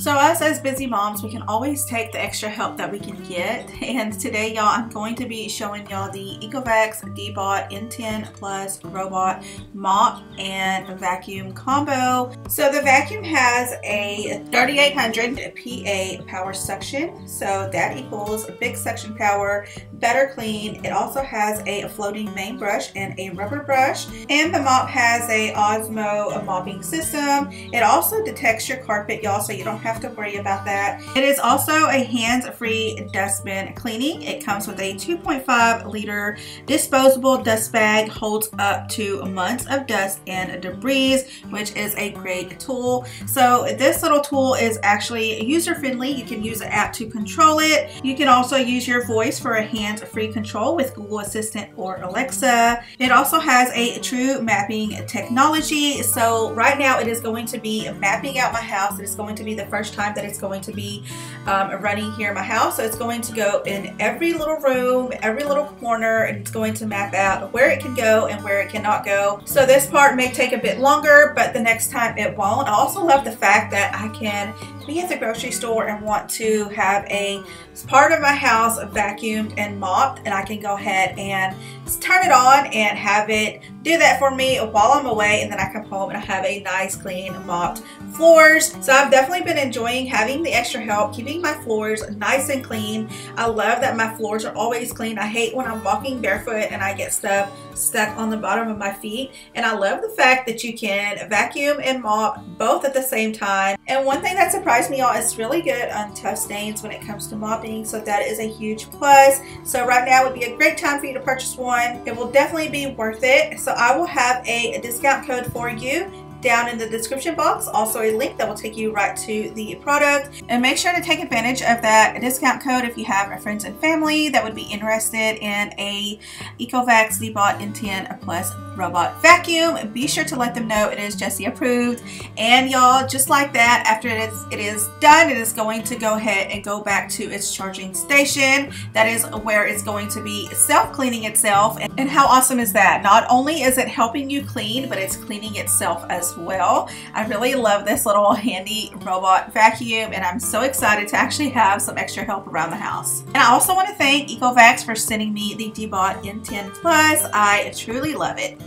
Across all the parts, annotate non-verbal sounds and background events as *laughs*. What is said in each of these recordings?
So us as busy moms, we can always take the extra help that we can get. *laughs* And today, y'all, I'm going to be showing y'all the Ecovacs Deebot N10 Plus Robot Mop and Vacuum Combo. So the vacuum has a 3800 PA power suction. So that equals big suction power, better clean. It also has a floating main brush and a rubber brush. And the mop has a OZMO mopping system. It also detects your carpet, y'all, so you don't have to worry about that. It is also a hands-free dustbin cleaning. It comes with a 2.5 liter disposable dust bag, holds up to months of dust and debris, which is a great tool. So this little tool is actually user-friendly. You can use an app to control it. You can also use your voice for a hands-free control with Google Assistant or Alexa. It also has a true mapping technology. So right now it is going to be mapping out my house. It is going to be the first time that it's going to be um, running here in my house. So it's going to go in every little room, every little corner, and it's going to map out where it can go and where it cannot go. So this part may take a bit longer, but the next time it won't. I also love the fact that I can be at the grocery store and want to have a part of my house vacuumed and mopped and I can go ahead and turn it on and have it do that for me while I'm away and then I come home and I have a nice clean mopped floors. So I've definitely been enjoying having the extra help keeping my floors nice and clean. I love that my floors are always clean. I hate when I'm walking barefoot and I get stuff stuck on the bottom of my feet and I love the fact that you can vacuum and mop both at the same time. And one thing that surprised me y'all it's really good on tough stains when it comes to mopping so that is a huge plus. So right now would be a great time for you to purchase one. It will definitely be worth it. So I will have a discount code for you down in the description box. Also a link that will take you right to the product. And make sure to take advantage of that discount code if you have friends and family that would be interested in a Ecovacs Deebot N10 Plus robot vacuum. Be sure to let them know it is Jessie approved. And y'all, just like that, after it is, it is done, it is going to go ahead and go back to its charging station. That is where it's going to be self-cleaning itself. And how awesome is that? Not only is it helping you clean, but it's cleaning itself as well. I really love this little *laughs* handy robot vacuum and I'm so excited to actually have some extra help around the house. And I also want to thank Ecovacs for sending me the Deebot N10 Plus. I truly love it.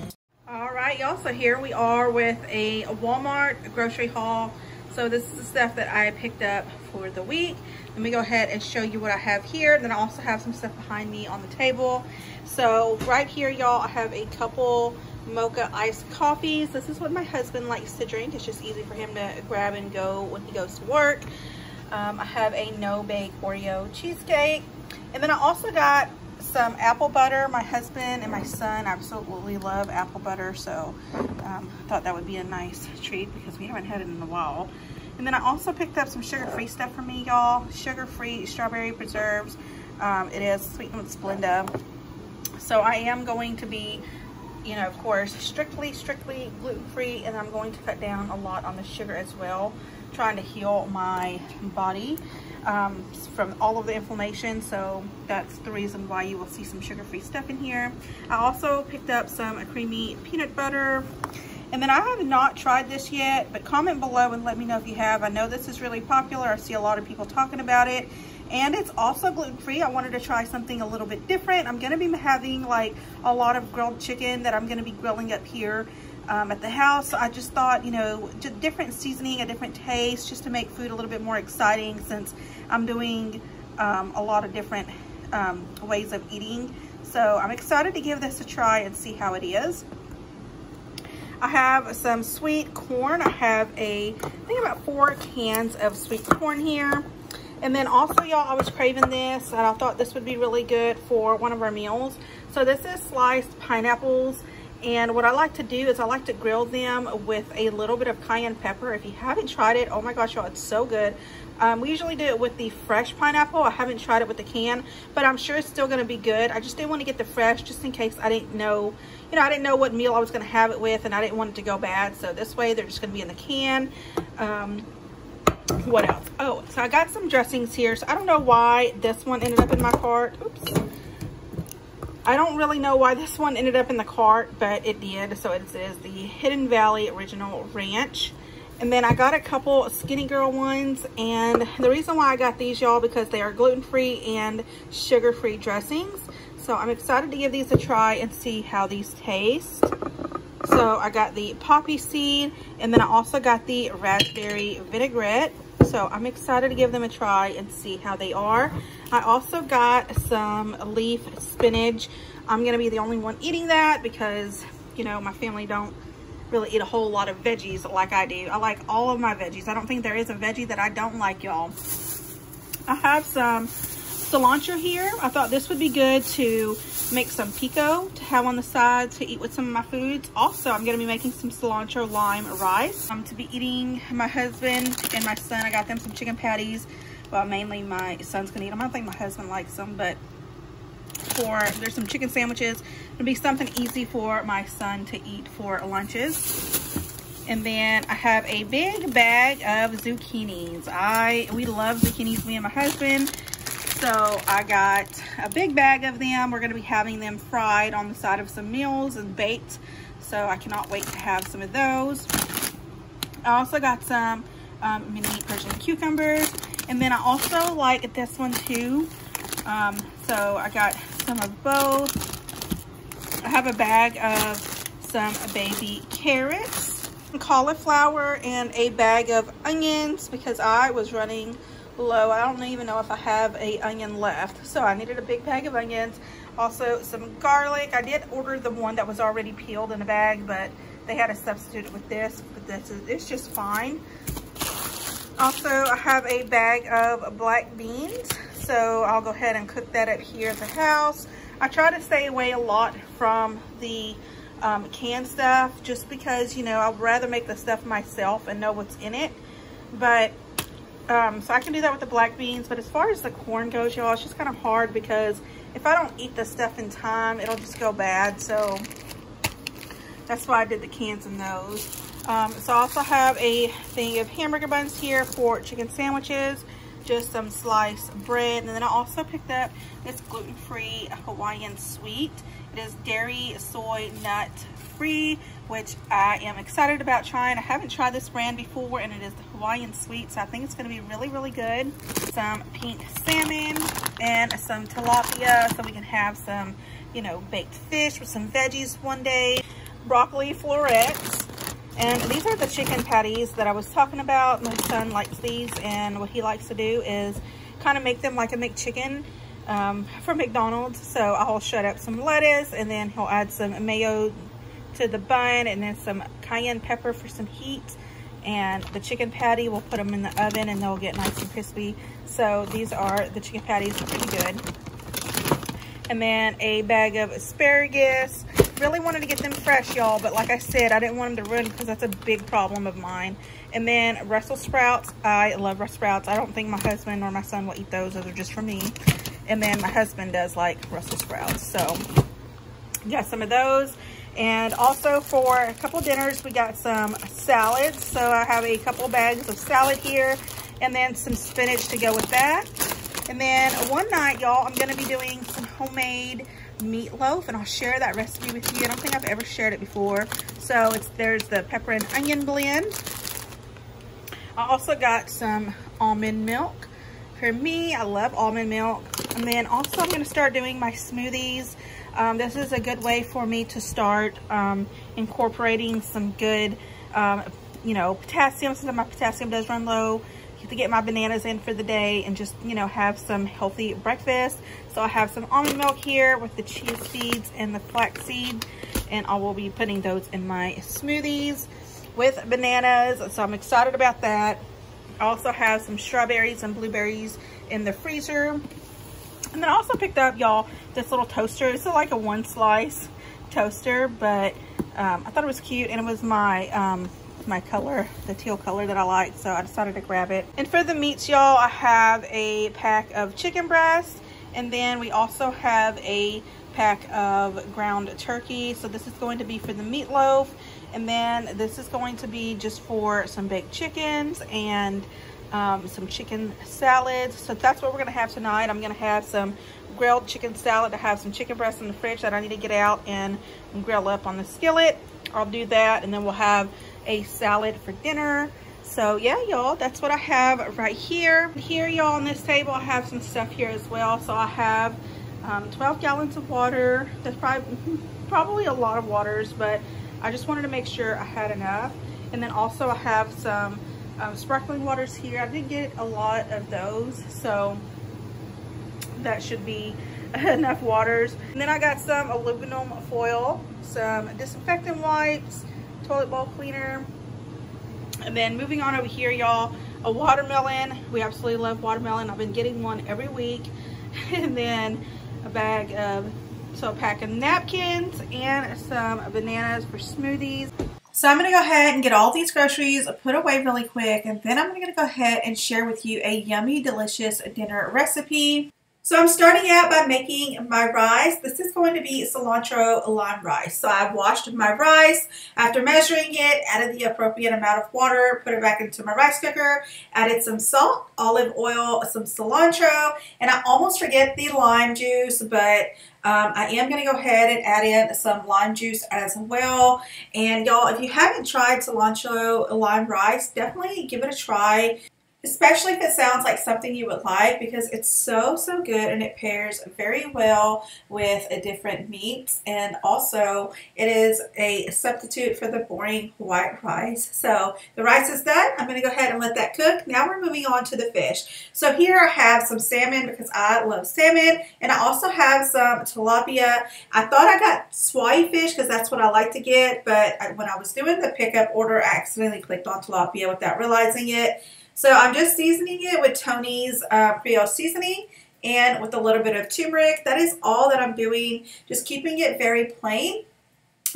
All right, y'all, so here we are with a Walmart grocery haul. So this is the stuff that I picked up for the week. Let me go ahead and show you what I have here. Then I also have some stuff behind me on the table. So right here, y'all, I have a couple mocha iced coffees. This is what my husband likes to drink. It's just easy for him to grab and go when he goes to work. Um, I have a no-bake Oreo cheesecake. And then I also got some apple butter. My husband and my son absolutely love apple butter, so um, I thought that would be a nice treat because we haven't had it in a while. And then I also picked up some sugar-free stuff for me, y'all. Sugar-free strawberry preserves. Um, it is sweetened with Splenda. So I am going to be you know, of course, strictly, strictly gluten-free, and I'm going to cut down a lot on the sugar as well, trying to heal my body um, from all of the inflammation, so that's the reason why you will see some sugar-free stuff in here. I also picked up some creamy peanut butter, and then I have not tried this yet, but comment below and let me know if you have. I know this is really popular. I see a lot of people talking about it and it's also gluten-free. I wanted to try something a little bit different. I'm gonna be having like a lot of grilled chicken that I'm gonna be grilling up here um, at the house. I just thought, you know, just different seasoning, a different taste, just to make food a little bit more exciting since I'm doing um, a lot of different um, ways of eating. So I'm excited to give this a try and see how it is. I have some sweet corn. I have a, I think about four cans of sweet corn here. And then also, y'all, I was craving this, and I thought this would be really good for one of our meals. So this is sliced pineapples. And what I like to do is I like to grill them with a little bit of cayenne pepper. If you haven't tried it, oh my gosh, y'all, it's so good. Um, we usually do it with the fresh pineapple. I haven't tried it with the can, but I'm sure it's still going to be good. I just didn't want to get the fresh just in case I didn't know, you know, I didn't know what meal I was going to have it with and I didn't want it to go bad. So this way they're just going to be in the can. Um, what else? Oh, so I got some dressings here. So I don't know why this one ended up in my cart. Oops. I don't really know why this one ended up in the cart, but it did. So it is the Hidden Valley Original Ranch. And then I got a couple Skinnygirl ones. And the reason why I got these, y'all, because they are gluten-free and sugar-free dressings. So I'm excited to give these a try and see how these taste. So I got the poppy seed and then I also got the raspberry vinaigrette. So I'm excited to give them a try and see how they are. I also got some leaf spinach. I'm going to be the only one eating that because, you know, my family don't really eat a whole lot of veggies like I do. I like all of my veggies. I don't think there is a veggie that I don't like, y'all. I have some cilantro here. I thought this would be good to make some pico to have on the side to eat with some of my foods. Also, I'm going to be making some cilantro lime rice. I'm to be eating my husband and my son. I got them some chicken patties. Well, mainly my son's to eat them. I don't think my husband likes them, but for there's some chicken sandwiches. It'll be something easy for my son to eat for lunches. And then I have a big bag of zucchinis. I we love zucchinis, me and my husband. So I got a big bag of them. We're gonna be having them fried on the side of some meals and baked. So I cannot wait to have some of those. I also got some um, mini Persian cucumbers. And then I also like this one too. Um, so I got some of both. I have a bag of some baby carrots, cauliflower, and a bag of onions because I was running low. I don't even know if I have a onion left. So I needed a big bag of onions. Also some garlic. I did order the one that was already peeled in a bag, but they had to substitute it with this. But this is it's just fine. Also, I have a bag of black beans. So I'll go ahead and cook that up here at the house. I try to stay away a lot from the um, canned stuff just because, you know, I'd rather make the stuff myself and know what's in it. But um, so I can do that with the black beans. But as far as the corn goes, y'all, it's just kind of hard because if I don't eat the stuff in time, it'll just go bad. So that's why I did the cans in those. Um, so I also have a thing of hamburger buns here for chicken sandwiches. Just some sliced bread. And then I also picked up this gluten-free Hawaiian sweet. It is dairy, soy, nut free which I am excited about trying. I haven't tried this brand before, and it is the Hawaiian Sweet, so I think it's going to be really, really good. Some pink salmon and some tilapia, so we can have some, you know, baked fish with some veggies one day. Broccoli florets. And these are the chicken patties that I was talking about. My son likes these, and what he likes to do is kind of make them like a McChicken um, from McDonald's. So I'll shred up some lettuce, and then he'll add some mayo to the bun and then some cayenne pepper for some heat. And the chicken patty we'll put them in the oven and they'll get nice and crispy. So these are the chicken patties pretty good. And then a bag of asparagus. Really wanted to get them fresh y'all but like i said i didn't want them to ruin because that's a big problem of mine. And then brussels sprouts. I love brussels sprouts. I don't think my husband or my son will eat those. Those are just for me and then my husband does like brussels sprouts so got some of those and also for a couple dinners, we got some salads. So I have a couple bags of salad here and then some spinach to go with that. And then one night, y'all, I'm gonna be doing some homemade meatloaf and I'll share that recipe with you. I don't think I've ever shared it before. So it's there's the pepper and onion blend. I also got some almond milk. For me, I love almond milk. And then also I'm gonna start doing my smoothies. Um, this is a good way for me to start um, incorporating some good, um, you know, potassium, since my potassium does run low, to get my bananas in for the day and just, you know, have some healthy breakfast. So I have some almond milk here with the chia seeds and the flax seed, and I will be putting those in my smoothies with bananas. So I'm excited about that. Also have some strawberries and blueberries in the freezer. And then I also picked up, y'all, this little toaster. It's like a one slice toaster, but um, I thought it was cute and it was my um, my color, the teal color that I like, so I decided to grab it. And for the meats, y'all, I have a pack of chicken breasts, and then we also have a pack of ground turkey. So this is going to be for the meatloaf, and then this is going to be just for some baked chickens and um, some chicken salads. So that's what we're gonna have tonight. I'm gonna have some grilled chicken salad. I have some chicken breasts in the fridge that I need to get out and grill up on the skillet. I'll do that and then we'll have a salad for dinner. so yeah, y'all, that's what I have right here. Here, y'all, on this table, I have some stuff here as well. So I have um, 12 gallons of water. That's probably, *laughs* probably a lot of waters, but I just wanted to make sure I had enough. And then also I have some um, sparkling waters here. I did get a lot of those, so that should be *laughs* enough waters. And then I got some aluminum foil, some disinfectant wipes, toilet bowl cleaner. And then moving on over here, y'all, a watermelon. We absolutely love watermelon. I've been getting one every week. *laughs* and then a bag of, so a pack of napkins and some bananas for smoothies. So I'm going to go ahead and get all these groceries put away really quick and then I'm going to go ahead and share with you a yummy delicious dinner recipe. So I'm starting out by making my rice. This is going to be cilantro lime rice. So I've washed my rice. After measuring it, added the appropriate amount of water, put it back into my rice cooker, added some salt, olive oil, some cilantro, and I almost forget the lime juice, but um, I am going to go ahead and add in some lime juice as well. And y'all, if you haven't tried cilantro lime rice, definitely give it a try especially if it sounds like something you would like because it's so so good and it pairs very well with a different meats and also it is a substitute for the boring white rice. So the rice is done. I'm going to go ahead and let that cook. Now we're moving on to the fish. So here I have some salmon because I love salmon. And I also have some tilapia. I thought I got swai fish because that's what I like to get but when I was doing the pickup order I accidentally clicked on tilapia without realizing it so I'm just seasoning it with Tony's uh, Creole seasoning and with a little bit of turmeric. That is all that I'm doing, just keeping it very plain.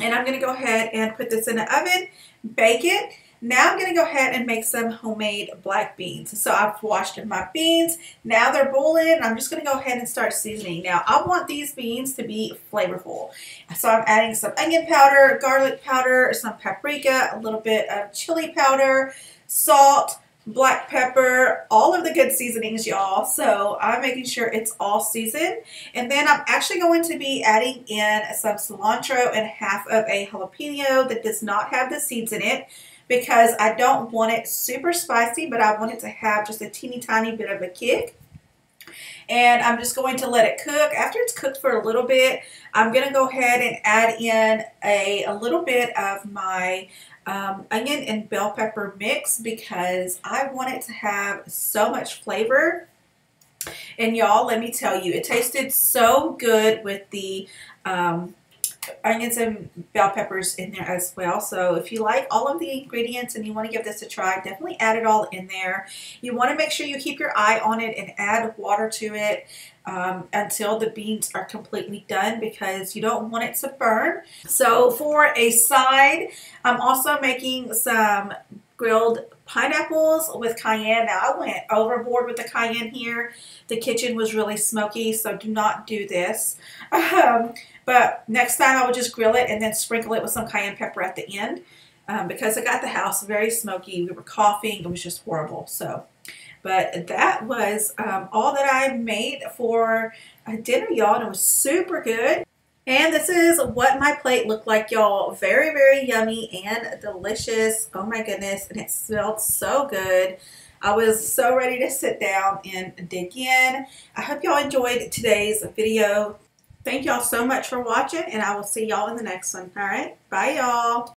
And I'm going to go ahead and put this in the oven, bake it. Now I'm going to go ahead and make some homemade black beans. So I've washed my beans. Now they're boiling. And I'm just going to go ahead and start seasoning. Now I want these beans to be flavorful. So I'm adding some onion powder, garlic powder, some paprika, a little bit of chili powder, salt, black pepper, all of the good seasonings, y'all. So I'm making sure it's all seasoned. And then I'm actually going to be adding in some cilantro and half of a jalapeno that does not have the seeds in it because I don't want it super spicy, but I want it to have just a teeny tiny bit of a kick. And I'm just going to let it cook. After it's cooked for a little bit, I'm going to go ahead and add in a, a little bit of my um, onion and bell pepper mix because I want it to have so much flavor. And y'all, let me tell you, it tasted so good with the um, onions and bell peppers in there as well. So if you like all of the ingredients and you want to give this a try, definitely add it all in there. You want to make sure you keep your eye on it and add water to it um, until the beans are completely done because you don't want it to burn. So for a side, I'm also making some grilled pineapples with cayenne. Now I went overboard with the cayenne here. The kitchen was really smoky, so do not do this. *laughs* Um, but next time I would just grill it and then sprinkle it with some cayenne pepper at the end um, because it got the house very smoky. We were coughing. It was just horrible. So but that was um, all that I made for dinner, y'all, and it was super good. And this is what my plate looked like, y'all. Very, very yummy and delicious. Oh my goodness, and it smelled so good. I was so ready to sit down and dig in. I hope y'all enjoyed today's video. Thank y'all so much for watching, and I will see y'all in the next one. All right, bye y'all.